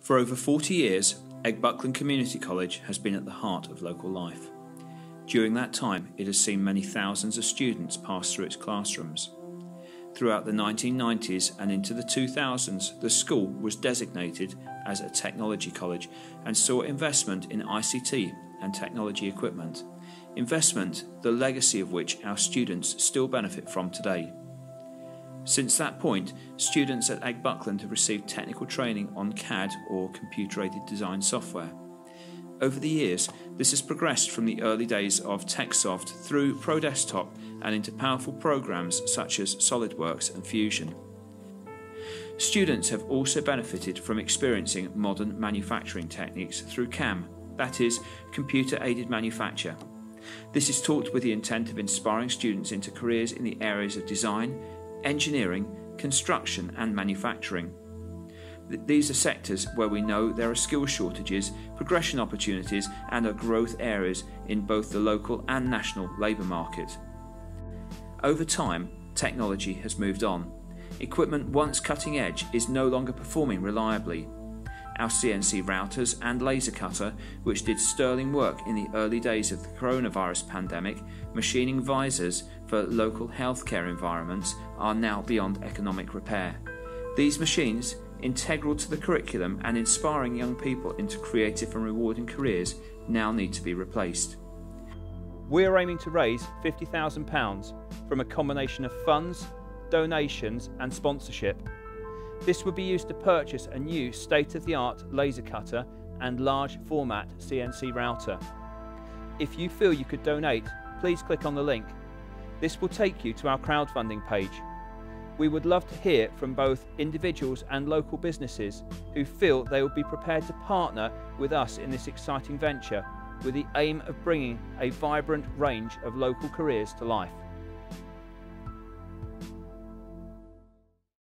For over 40 years, Eggbuckland Community College has been at the heart of local life. During that time, it has seen many thousands of students pass through its classrooms. Throughout the 1990s and into the 2000s, the school was designated as a technology college and saw investment in ICT and technology equipment. Investment, the legacy of which our students still benefit from today. Since that point, students at Eggbuckland have received technical training on CAD or computer aided design software. Over the years, this has progressed from the early days of TechSoft through ProDesktop and into powerful programs such as SolidWorks and Fusion. Students have also benefited from experiencing modern manufacturing techniques through CAM, that is, computer aided manufacture. This is taught with the intent of inspiring students into careers in the areas of design, engineering, construction, and manufacturing. These are sectors where we know there are skill shortages, progression opportunities, and are growth areas in both the local and national labour market. Over time, technology has moved on. Equipment once cutting edge is no longer performing reliably. Our CNC routers and laser cutter, which did sterling work in the early days of the coronavirus pandemic, machining visors for local healthcare environments, are now beyond economic repair. These machines integral to the curriculum and inspiring young people into creative and rewarding careers, now need to be replaced. We are aiming to raise £50,000 from a combination of funds, donations, and sponsorship. This would be used to purchase a new state of the art laser cutter and large format CNC router. If you feel you could donate, please click on the link. This will take you to our crowdfunding page we would love to hear from both individuals and local businesses who feel they would be prepared to partner with us in this exciting venture with the aim of bringing a vibrant range of local careers to life.